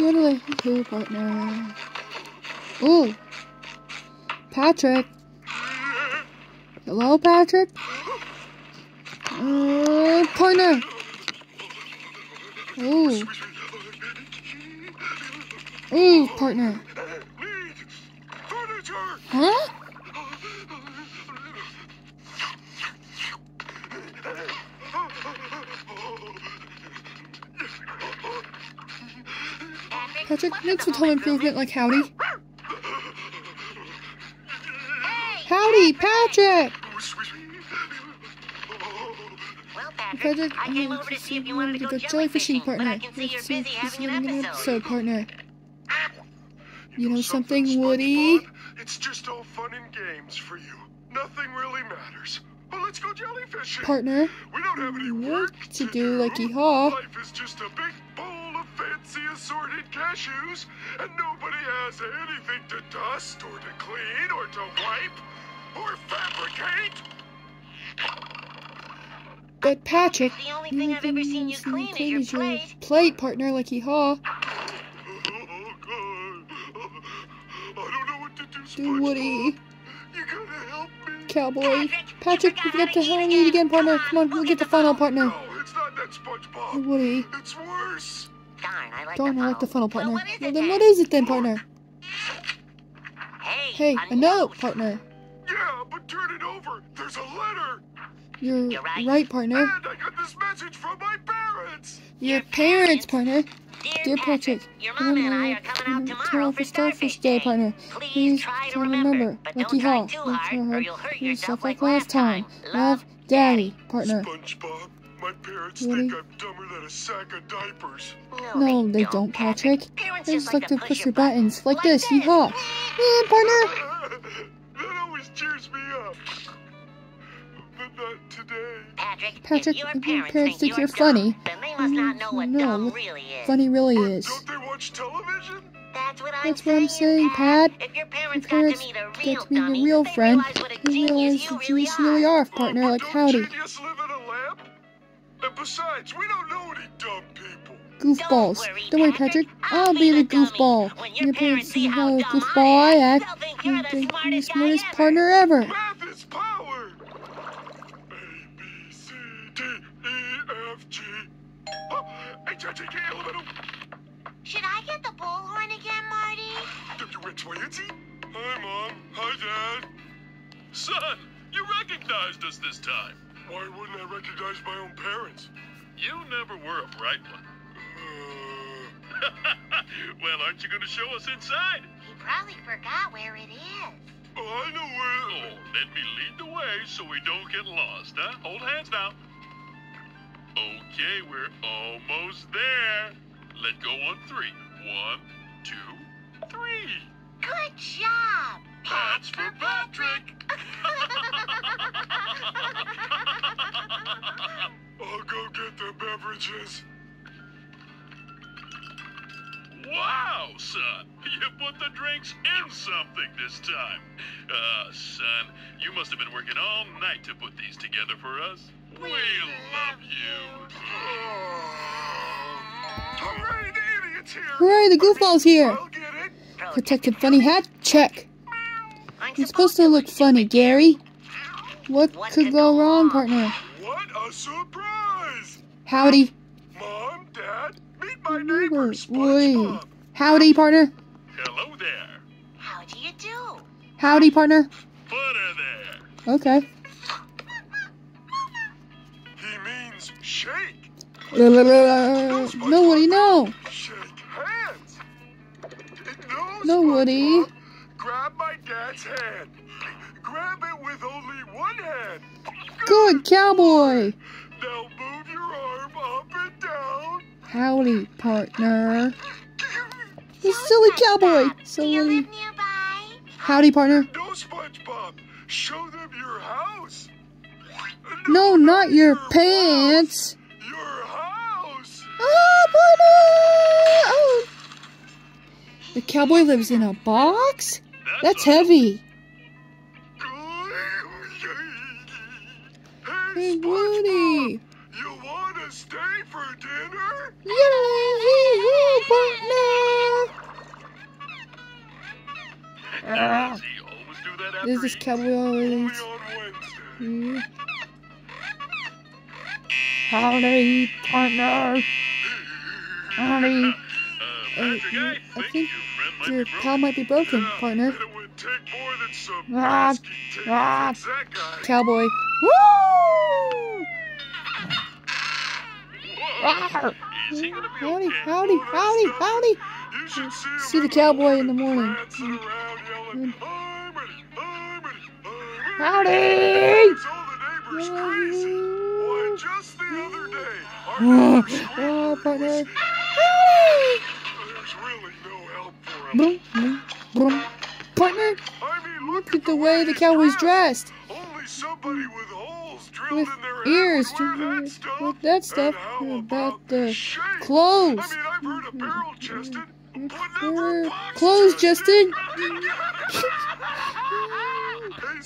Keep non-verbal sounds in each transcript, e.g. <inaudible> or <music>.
Who partner. Ooh. Patrick. Hello, Patrick. Uh, partner. Ooh. Ooh, partner. Huh? Patrick, make some home improvement like Howdy. Howdy, Patrick! Well, Patrick, Patrick, I came over to see if you wanted to go jellyfishing jellyfishing, partner. but I can see you're Let's see if busy having an episode. episode partner. You know something, Woody? It's just all fun and games for you. Nothing really matters. Well, let's go jellyfishing. Partner, we don't have any work work to do like Yeehaw. Life is just a big bowl of fancy assorted cashews, and nobody has anything to dust or to clean or to wipe or fabricate. but Patrick, The only thing I've ever seen you clean is your plate. plate partner like Yeehaw. Oh, God. I don't know what to do, Do SpongeBob. Woody. You gotta help me. Cowboy. Patrick, Patrick, you we forgot got to how to eat eat again. again, partner. Come Come on, on, we'll we'll get the get the funnel, phone. partner. No, it's not that SpongeBob. Woody. It's worse. Darn, I like the like the funnel, funnel. partner. Well, what is Well, it then then? what is it then, partner? Hey, Hey, a note, partner. Yeah, but turn it over. There's a letter. You're You're right. right, partner. And I got this message from my parents. Your parents, partner. Dear, Dear Patrick, Patrick, your mom and I are coming out tomorrow for Starfish Day. partner. Please try to remember, but Lucky don't try Haw, too don't hard, or you'll hurt yourself like like last time. Love, Love, Daddy, partner. SpongeBob, my parents Woody. think I'm dumber than a sack of diapers. No, they don't, Patrick. Parents They just like to push your button. buttons like Like this. this. Yeehaw. Yeah, partner. <laughs> that always cheers me up. But not today. Patrick, Patrick, if your parents, parents think think you're dumb, funny, then they must not know what no, dumb really is. Funny really But is. Don't they watch television? That's what I'm That's saying, what saying, Pat. If your parents, Your parents got to meet a real to meet dummy, a real they friend. realize what a You genius realize you the really you really are. are, partner, Oh, like but Howdy. Besides, we don't know any dumb people. Goofballs. worry, Don't worry, Patrick. Patrick. I'll I'll be be the the goofball. When Your your parents parents see see how how dumb goofball I I act. they'll think you you're the think you're the smartest smartest ever. partner ever. Math is power. A, B, C, D, E, F, G. Oh, H, I, J, K, L, M, N, O. Should I get the bullhorn again, Marty? W, X, Y, and Z. Hi, Mom. Hi, Dad. Son, you recognized us this time. Why wouldn't I recognize my own parents? You never were a bright one. Uh, <laughs> well, aren't you going to show us inside? He probably forgot where it is. oh, I know where. Oh, let me lead the way so we don't get lost, huh? Hold hands now. Okay, we're almost there. Let go on three. One, two, three. Good job. That's for Patrick. <laughs> I'll go get the beverages. Wow, son. You put the drinks in something this time. Uh, son, you must have been working all night to put these together for us. We love you. Hooray, the idiot's here. Hooray, the goofball's here. I'll get it. Protected funny hat? Check. I'm You're supposed to look funny, Gary. What could go wrong, partner? What a surprise! Howdy. Mom, Dad, meet my Neighbor, neighbor, SpongeBob. Howdy, partner. Hello there. How do you do? Howdy, partner. Butter there. Okay. He means shake. No, Woody, no. Shake hands. No, No, Woody. Grab my dad's hand. Grab it with only one hand. Good cowboy. Now move your arm up and down. Howdy, partner. You silly cowboy. Do you Silly. live nearby? Howdy, partner. No, SpongeBob. Show them your house. No, not your house. pants. Your house. Oh, partner! Oh. The cowboy lives in a box? That's heavy. Hey, Woody. You want to stay for dinner? Yeah, yeah, yeah, partner. Ah. There's this cowboy always. Hmm? Howdy, partner. Howdy. Uh, Uh, I, I think, your friend might Your be broken. pal might be broken, Yeah, partner. It would take more than some Ah, ah. Cowboy. Woo! Whoa. Is he gonna be Howdy, howdy, howdy, howdy. See, See the cowboy in the morning, morning. prancing around yelling, Mm. I'm ready, I'm ready, I'm ready. Howdy! Drives all the neighbors crazy. Why, just the other day, our <sighs> Oh, partner. Howdy! Boom, boom, boom. Partner, I mean, look look at the way the cowboy's dressed. Only somebody with holes drilled With in their ears would to- that stuff. with that stuff. About the shape? clothes. I mean, I've heard a barrel chested, Clothes. Justin. <laughs>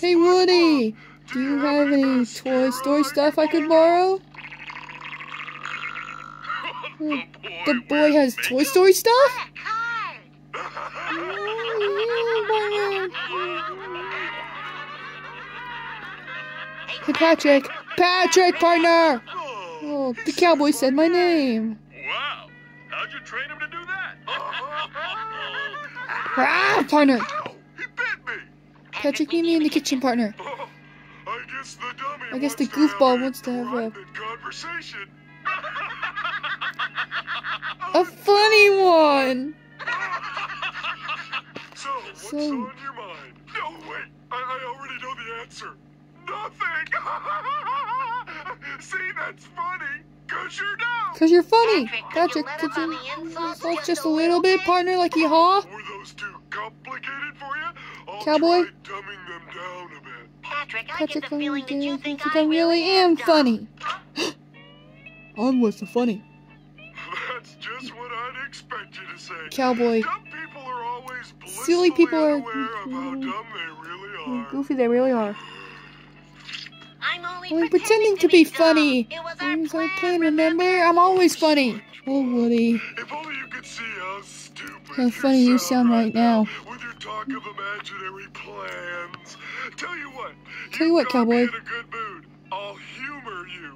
Hey, Woody. Do you have any Toy Story stuff I could borrow? <laughs> the boy, has? Toy Story stuff? Hey, Patrick. Patrick, partner. Oh, the cowboy said my name. Wow. How'd you train him to do that? <laughs> Ah, partner. Ow, he bit me. Patrick, meet me in the kitchen, partner. Oh, I guess the dummy I guess the goofball wants to have a- conversation. A funny one. So, what's on your mind? No, wait. I, I already know the answer. Nothing. <laughs> See, that's funny. Cause you're dumb. Cause you're funny. Patrick, Patrick, could could you you let him on the insults insult just just a a little little bit, bit? partner, like yeehaw? Were those too complicated for you? I'll Cowboy? try dumbing them down a bit. Patrick, I Patrick, get the I feeling that you think think I really am dumb. funny. <gasps> <laughs> I'm what's so funny. That's just what I'd expect you to say. Cowboy. Dumb people are always Silly people are- unaware of how mm-hmm. dumb they really are. Goofy they really are. I'm only, Only pretending to be funny. dumb. It was our It was our plan, plan, remember? I'm always funny. Oh, Woody. If only you could see how stupid How funny you sound right now. with your talk of imaginary plans. Tell you what. Tell you what, cowboy. Me in a good mood. I'll humor you.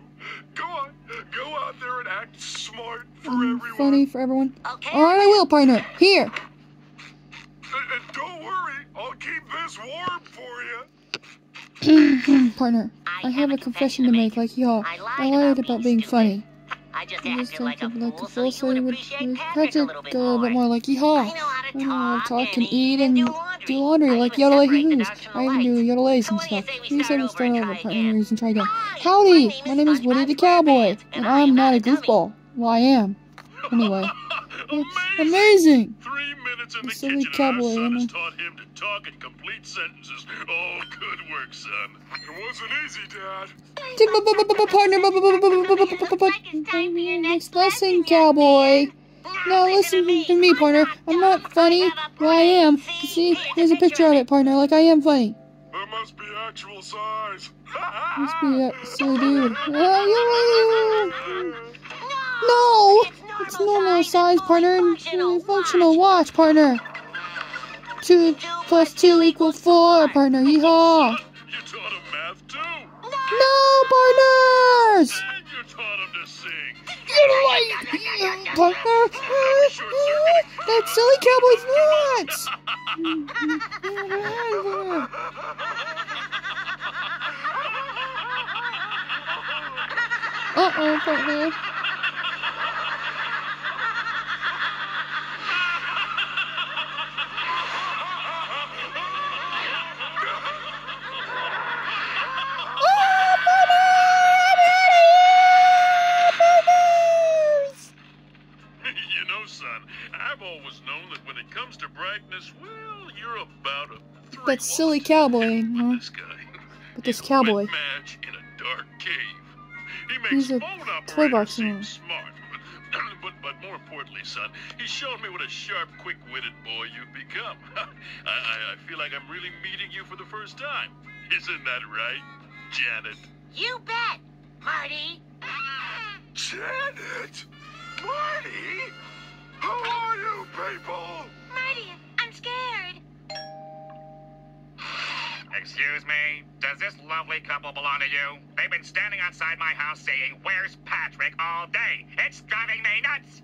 Go on, go out there and act smart for I'm everyone. funny for everyone. Okay. Alright, I will, partner. Here. And, and don't worry, I'll keep this warm for you. <clears throat> partner, I have a confession to make, like y'all. I lied about being funny. I just I just acted like a acted like a fool fool, so so you you would would appreciate Patrick a little bit a little bit more. more like I yeehaw. know how to I know how to talk, talk and eat do and laundry. do laundry like even yodel separate the whoos. darks from I even do yodel A's and what do you stuff. say we You start said we'll over start and over, try partner. again? We can try again. Howdy! my My name name is is Woody the Cowboy, and and I I'm not not a a goofball. Well, I am. Anyway. <laughs> Amazing. Amazing! Three minutes in The silly kitchen cowboy, and our son taught him to talk in complete sentences. Oh, good work, son. It wasn't easy, Dad. Partner, next lesson, cowboy. Now listen to me, partner. I'm not funny. Well, I am. See, here's a picture of it, partner. Like I am funny. That must be actual size. Must be silly dude. Oh, No, it's normal size, partner. and Functional watch, partner. Two plus two equals four, partner. Yeehaw! You taught him math too. No, partners! And you taught him to sing. You're right, Partner, that silly cowboy's nuts. <laughs> Uh oh, partner. That silly cowboy, with huh? This. But this cowboy. wet match in a dark cave. He makes He's a toy operators box seem man. smart. <clears throat> but, but more importantly, son, he's shown me what a sharp, quick-witted boy you've become. <laughs> I, I, I feel like I'm really meeting you for the first time. Isn't that right, Janet? You bet, Marty. Janet? Marty? How are you, people? Marty, I'm scared. Excuse me? Does this lovely couple belong to you? They've been standing outside my house saying, Where's Patrick all day? It's driving me nuts!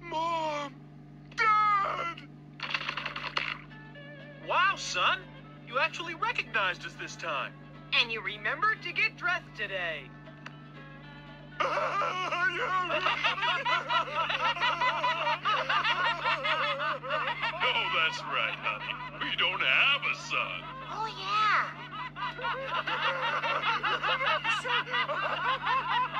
Mom! Dad! Wow, son! You actually recognized us this time. And you remembered to get dressed today. <laughs> <laughs> Oh, that's right, honey. We don't have a son. Oh, yeah. <laughs>